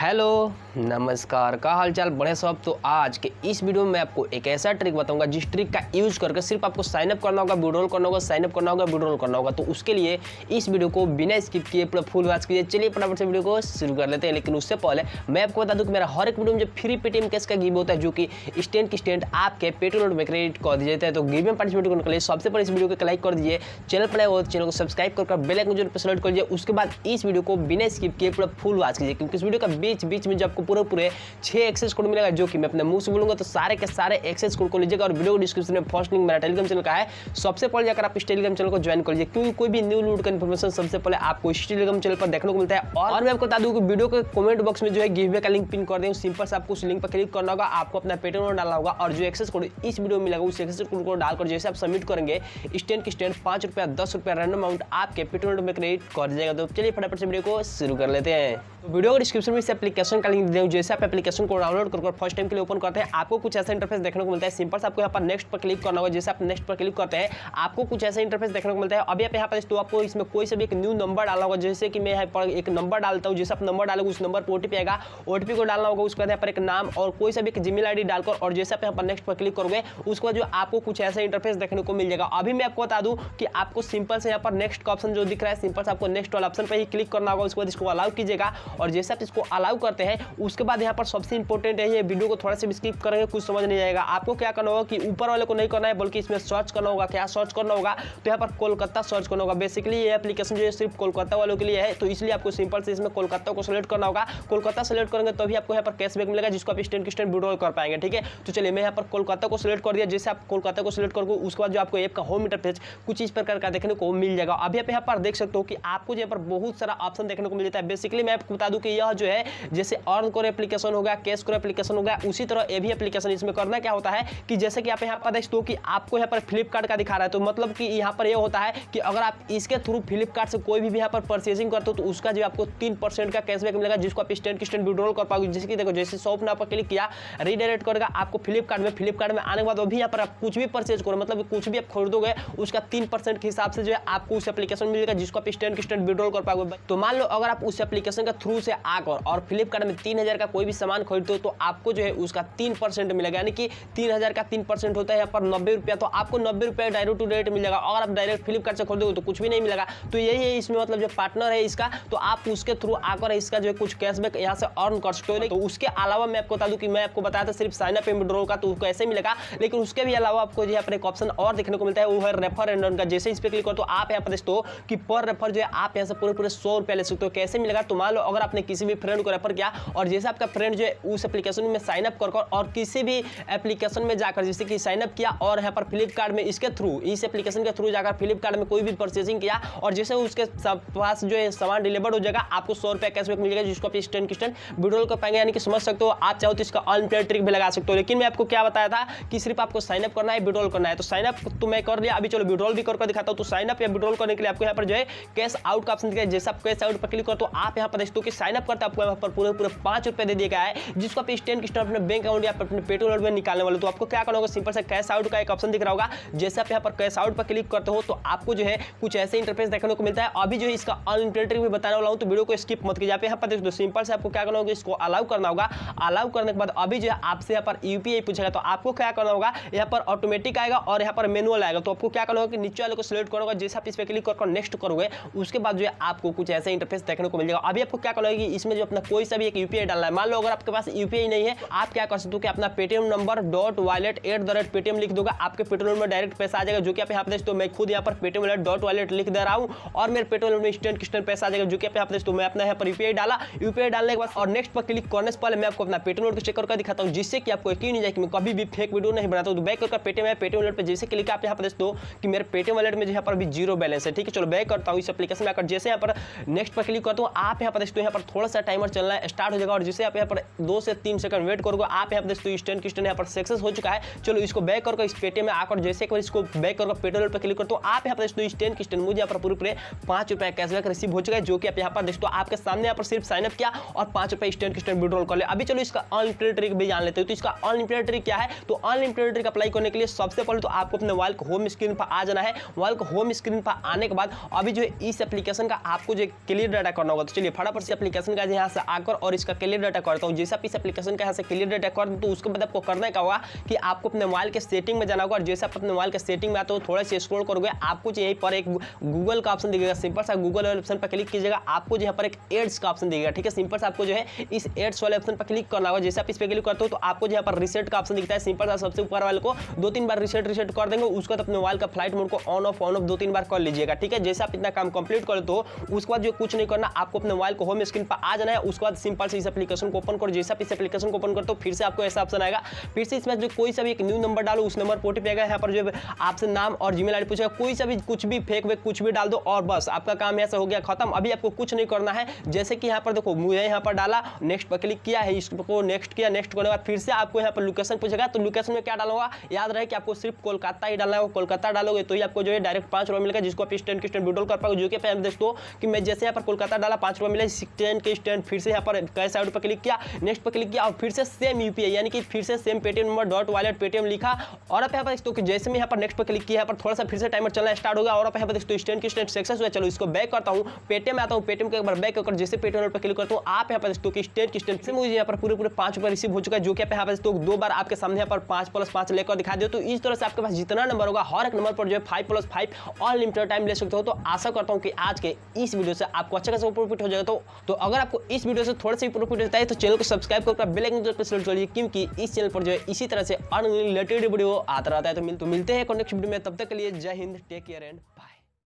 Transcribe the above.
Hello, नमस्कार, का हाल चाल बड़े सब? तो आज के इस वीडियो में मैं आपको एक ऐसा ट्रिक बताऊँगा, जिस ट्रिक का यूज़ करके सिर्फ़ आपको साइन अप करना होगा विड्रॉल करना होगा साइन अप करना होगा विड्रॉल करना होगा। तो उसके लिए इस वीडियो को बिना स्किप किए, पूरा फुल वॉच कीजिए चलिए फटाफट से वीडियो को शुरू कर लेते हैं। लेकिन उससे पहले मैं आपको बता दूँ कि मेरा हर एक वीडियो में जो फ्री पेटीएम कैश का गिव होता है, जो कि स्टैंड की स्टैंड आपके पेट्रोल में क्रेडिट कर दिया जाता है तो गिव में पार्टिसिपेट करने के लिए सबसे पहले इस वीडियो को लाइक कर दीजिए चैनल पर हो चैनल को सब्सक्राइब कर बेल आइकन ज़रूर सेलेक्ट कर दीजिए। उसके बाद इस वीडियो को बिना स्किप किए पूरा फुल वॉच कीजिए, क्योंकि इस वीडियो का बीच बीच में जो आपको पूरे पूरे छह एक्सेस कोड मिलेगा जो कि मैं अपने मुँह से बोलूँगा तो सारे के सारे एक्सेस कोड को लीजिएगा और वीडियो डिस्क्रिप्शन में फ़र्स्ट लिंक मेरा टेलीग्राम चैनल का है। सबसे पहले जाकर आप इस टेलीग्राम चैनल को ज्वाइन कर लीजिए क्योंकि कोई भी न्यू लूट का इन्फॉर्मेशन सबसे पहले आपको इस टेलीग्राम चैनल पर देखने को मिलता है। और मैं आपको बता दूँ कि वीडियो के कमेंट बॉक्स में जो है गिव का लिंक पिन कर दें सिंपल से आपको उस लिंक पर क्लिक करना होगा, आपको अपना पेटीएम डालना होगा और जो एक्सेस कोड इस वीडियो में मिलेगा, उस एक्सेस कोड को डालकर जैसे आप सबमिट करेंगे स्टैंड की स्टैंड पाँच रुपया, दस रुपया रैंडम अमाउंट आपके पेटीएम में क्रेडिट कर जाएगा। तो चलिए फटाफट से वीडियो को शुरू कर लेते हैं। तो वीडियो के डिस्क्रिप्शन में इस एप्लीकेशन का लिंक दे दूँ, जैसे आप एप्लीकेशन को डाउनलोड कर फ़र्स्ट टाइम के लिए ओपन करते हैं, आपको कुछ ऐसा इंटरफेस देखने को मिलता है सिंपल से आपको यहाँ पर नेक्स्ट पर क्लिक करना होगा, जैसे आप नेक्स्ट पर क्लिक करते हैं, आपको कुछ ऐसा इंटरफेस देखने को मिलता है। अभी आप यहाँ पर तो आपको इसमें कोई से भी एक न्यू नंबर डालना होगा, जैसे कि मैं यहाँ पर एक नंबर डालता हूँ, जैसे आप नंबर डालोगे, उस नंबर पर ओटीपी आएगा ओटीपी को डालना होगा, उसके बाद यहाँ पर एक नाम और कोई सा भी एक जीमेल आईडी डालकर और जैसे आप यहाँ पर नेक्स्ट पर क्लिक करोगे, उसके बाद जो आपको कुछ ऐसा इंटरफेस देखने को मिल जाएगा। अभी मैं आपको बता दूँ कि आपको सिंपल से यहाँ पर नेक्स्ट का ऑप्शन जो दिख रहा है सिंपल से आपको नेक्स्ट वाला ऑप्शन पर ही क्लिक करना होगा, उसके बाद इसको अलाउ कीजिएगा और जैसे आप इसको अलाउ करते हैं। उसके बाद यहाँ पर सबसे इंपॉर्टेंट है, ये वीडियो को थोड़ा सा स्किप करेंगे, कुछ समझ नहीं आएगा। आपको क्या करना होगा कि ऊपर वाले को नहीं करना है, बल्कि इसमें सर्च करना होगा। क्या सर्च करना होगा? तो यहाँ पर कोलकाता सर्च करना होगा। बेसिकली ये एप्लीकेशन जो है, सिर्फ़ कोलकाता वालों के लिए है। तो इसलिए आपको सिंपल से इसमें कोलकाता को सिलेक्ट करना होगा। कोलकाता सेलेक्ट करेंगे तभी आपको यहाँ पर कैशबैक मिलेगा, जिसको आप स्टैंड स्टैंड विड्रॉल कर पाएँगे, ठीक है? तो चलिए, मैं यहाँ पर कोलकाता को सिलेक्ट कर दिया। जैसे आप कोलकाता को सिलेक्ट करोगे, उसके बाद जो आपको ऐप का होम इंटरफेस कुछ इस प्रकार का देखने को मिल जाएगा। अभी आप यहाँ पर देख सकते हो कि आपको यहाँ पर बहुत सारा ऑप्शन देखने को मिल जाता है। बेसिकली मैं आपको बता दूँ कि यह जो है जैसे अर्न कोर एप्लीकेशन होगा कैश कोर एप्लीकेशन होगा उसी तरह ये भी एप्लीकेशन इसमें करना क्या होता है कि जैसे कि आप यहाँ पर देखते हो कि आपको यहाँ पर फ्लिपकार्ट का दिखा रहा है तो मतलब कि यहाँ पर यह होता है कि अगर आप इसके थ्रू फ्लिपकार्ट से कोई भी यहाँ पर परचेसिंग करते हो तो उसका जो आपको तीन परसेंट का कैशबैक मिलेगा, जिसको आप स्टैंड स्टैंड विड्रॉल कर पाओगे। जैसे कि देखो, जैसे शॉप नाव पर क्लिक किया रीडायरेक्ट करेगा, आपको फ्लिपकार्ट में फ्लिपकार्ट में आने के बाद अभी यहाँ पर आप कुछ भी परचेज करो मतलब कुछ भी आप खरीदोगे, उसका तीन परसेंट के हिसाब से जो है आपको उस एप्लीकेशन मिलेगा, जिसको आप स्टैंड स्टैंड विड्रॉल कर पाओगे। तो मान लो अगर आप उस एप्लीकेशन के थ्रू से आकर और फ्लिपकार्ट में तीन हज़ार का कोई भी सामान खरीदते हो तो आपको जो है उसका तीन परसेंट मिलेगा। यानी कि तीन हज़ार का तीन परसेंट होता है यहाँ पर नब्बे रुपया तो आपको नब्बे रुपया डायरेक्ट टू डायरेक्ट मिलेगा। अगर आप डायरेक्ट फ्लिपकार्ट से खरीदोगे तो कुछ भी नहीं मिलेगा। तो यही है इसमें मतलब जो पार्टनर है इसका तो आप उसके थ्रू आकर इसका जो है कुछ कैशबैक यहाँ से अर्न कर सकते हो। तो उसके अलावा मैं आपको बता दूँ कि मैं आपको बताया था सिर्फ़ साइन अप एंड का तो कैसे मिलेगा। लेकिन उसके भी अलावा आपको यहाँ पर एक ऑप्शन और देखने को मिलता है, वो है रेफर एंड का। जैसे इस पर क्लिक करो तो आप यहाँ पर देखते हो कि पर रेफर जो है आप यहाँ से पूरे पूरे सौ रुपया ले सकते हो। कैसे मिलेगा? तो मान लो अगर आपने किसी भी फ्रेंड को रेफर किया और जैसे आपका फ्रेंड जो है, उस एप्लीकेशन में साइन अप कर और किसी भी एप्लीकेशन में जाकर, जैसे कि साइन अप किया और यहाँ पर फ्लिपकार्ट में इसके थ्रू इस एप्लीकेशन के थ्रू जाकर फ्लिपकार्ट में कोई भी परचेसिंग किया और जैसे उसके पास जो है सामान डिलीवर हो जाएगा, आपको सौ रुपया कैशबैक मिलेगा, जिसको आप स्टैंड की स्टैंड विड्रॉल कर पाएँगे। यानी कि समझ सकते हो, आप चाहो तो इसका अनप्लेड ट्रिक भी लगा सकते हो। लेकिन मैं आपको क्या बताया था कि सिर्फ़ आपको साइन अप करना है विड्रॉल करना है। तो साइन अप तो मैं कर लिया अभी चलो विड्रॉल भी करके दिखाता हूँ। तो साइन अप या विड्रॉल करने के लिए आपको यहाँ पर जो है कैश आउट का ऑप्शन दिखा जैसे आप कैश आउट पर क्लिक करो तो आप यहाँ पर देखते हो कि साइन अप करते आपको पर पूरे पूरे पाँच रुपये दे दिया गया है, जिसको आप स्टैंड की स्टैंड अपने बैंक अकाउंट या अपने पेट्रोल में निकालने वाले तो आपको क्या करना होगा? सिंपल से कैश आउट का एक ऑप्शन दिख रहा होगा। जैसे आप यहाँ पर कैश आउट पर क्लिक करते हो तो आपको जो है कुछ ऐसे इंटरफेस देखने को मिलता है। अभी जो है इसका अनलिमिटेड भी बताने वाला हूँ तो वीडियो को स्किप मत कीजिए। आप यहाँ पर देख दो सिंपल से आपको क्या करना होगा? इसको अलाउ करना होगा। अलाउ करने के बाद अभी जो है आपसे यहाँ पर यूपीआई पूछेगा तो आपको क्या करना होगा? यहाँ पर ऑटोमेटिक आएगा और यहाँ पर मेनुअल आएगा। तो आपको क्या करना होगा कि नीचे वाले को सिलेक्ट करोगे जैसे आप इस पर क्लिक कर नेक्स्ट करोगे, उसके बाद जो है आपको कुछ ऐसा इंटरफेस देखने को मिलेगा। अभी आपको क्या करना होगा इसमें जो अपना कोई सा भी एक यूपीआई डालना है। मान लो अगर आपके पास यूपीआई नहीं है, आप क्या कर सकते हो कि अपना Paytm number dot wallet at the rate Paytm लिख दोगे। आपके पेट्रोल में डायरेक्ट पैसा आ जाएगा, जो कि आप यहाँ पे देखते हो मैं खुद यहाँ पर पेटीएम वॉलेट डॉट वॉलेट लिख दे रहा हूँ और मेरे पेट्रोल में इंस्टेंट किस्टेंट पैसा आ जाएगा, जो कि आप यहाँ देखते हो मैं अपना यहाँ पर यूपीआई डाला। यूपीआई डालने के बाद और नेक्स्ट पर क्लिक करने से पहले मैं आपको अपना पेटीएम को चेक करके दिखाता हूँ, जिससे कि आपको यकीन नहीं जाए कि मैं कभी भी फेक वीडियो नहीं बनाता। हूँ तो बैक करके पेटीएम है पेटीएम वॉलेट पर जैसे क्लिक आप यहाँ पर देखते हो कि मेरे पेटीएम वॉलेट में यहाँ पर भी ज़ीरो बैलेंस है। ठीक है, चलो बैक करता हूँ इस एप्लीकेशन में। आकर जैसे यहाँ पर नेक्स्ट पर क्लिक करता हूँ, आप यहाँ पर देखते हो यहाँ पर थोड़ा सा टाइमर चलना स्टार्ट हो जाएगा और जैसे आप यहाँ पर दो से तीन सेकंड वेट करोगे, आप यहाँ पर देखते स्टैंड की स्टैंड यहाँ पर सक्सेस हो चुका है। चलो, इसको बैक करके इस पेटीएम में आकर जैसे एक बार इसको बैक करके पेट्रोल पर क्लिक करते हो, आप यहाँ पर देखते स्टैंड की स्टैंड मुझे यहाँ पर पूरे पूरे पाँच रुपये कैशबैक रिसीव हो चुका है, जो कि आप यहाँ पर देखते आपके सामने यहाँ पर सिर्फ़ साइन अप किया और पाँच रुपये स्टैंड की स्टैंड विड्रॉल कर ले अभी चलो, इसका अनलिमिटेड ट्रिक भी जान लेते हो। तो इसका अनलिमिटेड ट्रिक क्या है? तो अनलिमिटेड ट्रिक अप्लाई करने के लिए सबसे पहले तो आपको अपने मोबाइल को होम स्क्रीन पर आ जाना है। मोबाइल को होम स्क्रीन पर आने के बाद अभी जो है इस एप्लीकेशन का आपको जो क्लियर डाटा करना होगा तो चलिए फटाफट इस एप्लीकेशन का यहाँ से आकर और इसका क्लियर डाटा करता हूँ जैसे आप इस एप्लीकेशन का यहाँ से क्लियर डाटा कर दो तो उसके बाद आपको करना क्या होगा कि आपको अपने मोबाइल के सेटिंग में जाना होगा। और जैसे आप अपने मोबाइल के सेटिंग में आते हो, थोड़ा सा स्क्रॉल करोगे, आपको यहीं पर एक गूगल का ऑप्शन दिखेगा। सिंपल सा गूगल वाले ऑप्शन पर क्लिक कीजिएगा। आपको यहाँ पर एक एड्स का ऑप्शन दिखेगा, ठीक है? सिंपल से आपको जो है इस एड्स वाले ऑप्शन पर क्लिक करना होगा। जैसे आप इस पर क्लिक करते हो तो आपको यहाँ पर रिसेट का ऑप्शन दिखता है सिंपल सा सबसे ऊपर वाले को दो तीन बार रिसेट रिसेट कर देंगे। उसके बाद अपने मोबाइल का फ़्लाइट मोड को ऑन ऑफ़ ऑन ऑफ़ दो तीन बार कर लीजिएगा, ठीक है? जैसे आप इतना काम कंप्लीट कर तो उसके बाद जो कुछ नहीं करना, आपको अपने मोबाइल को होम स्क्रीन पर आ जाना है। उसके बाद सिंपल से इस एप्लीकेशन को ओपन करो। जैसे आप इस एप्लीकेशन को ओपन करते हो फिर से आपको ऐसा ऑप्शन आएगा। फिर से इसमें जो कोई सा भी एक न्यू नंबर डालो, उस नंबर पोटी पे यहाँ पर जो आपसे नाम और जीमेल आईडी पूछेगा। कोई सा भी कुछ भी फेक वेक कुछ भी डाल दो और बस, आपका काम ऐसा हो गया, खत्म। अभी आपको कुछ नहीं करना है। जैसे कि यहाँ पर देखो, मुझे यहाँ पर डाला नेक्स्ट पर क्लिक किया है, इसको नेक्स्ट किया नेक्स्ट करने बाद फिर से आपको यहाँ पर लोकेशन पूछेगा। तो लोकेशन में क्या डालूँगा? याद रहे कि आपको सिर्फ़ कोलकाता ही डालना है। कोलकाता डालोगे तो ही आपको जो है डायरेक्ट पाँच रुपये मिलेगा, जिसको आप स्टैंड के स्टैंड विड्रॉल कर पाओगे। जो कि आप दोस्तों, कि मैं जैसे यहाँ पर कोलकाता डाला, पाँच रुपये मिले स्टैंड के स्टैंड फिर से यहाँ पर कैश आउट पर क्लिक किया, नेक्स्ट पर क्लिक किया और फिर से सेम यू यानी कि फिर से same Paytm number dot wallet Paytm लिखा। और आप यहाँ पर कि जैसे मैं यहाँ पर नेक्स्ट पर क्लिक किया, यहाँ पर थोड़ा सा फिर से टाइमर चलना स्टार्ट होगा और आप यहाँ पर दोस्तों स्टैंड के स्टैंड सक्सेस हुआ। चलो, इसको बैक करता हूँ। पेटीएम आता हूँ पेटीएम के एक बार बैक कर जैसे पेटीएम पर क्लिक करता हूँ, आप यहाँ पर दोस्तों कि स्टैंड के स्टैंड से मुझे यहाँ पर पूरे पूरे पाँच रुपये रिसीव हो चुका है, जो कि आप यहाँ पर दोस्तों दो बार आपके सामने यहाँ पर पाँच प्लस पाँच लेकर दिखा दो तो इस तरह से आपके पास जितना नंबर होगा, हर एक नंबर पर जो है five plus five unlimited time ले सकते हो। तो आशा करता हूँ कि आज के इस वीडियो से आपको अच्छा खासा प्रॉफिट हो जाएगा। तो तो अगर आपको इस वीडियो से थोड़ा सा प्रॉफिट होता है तो चैनल को सब्सक्राइब करके बेल आइकन पर कर लीजिए क्योंकि इस चैनल पर जो है इसी तरह से अनरिलेटेड वीडियो आता रहता है। तो मिलते हैं नेक्स्ट वीडियो में, तब तक के लिए जय हिंद टेक केयर एंड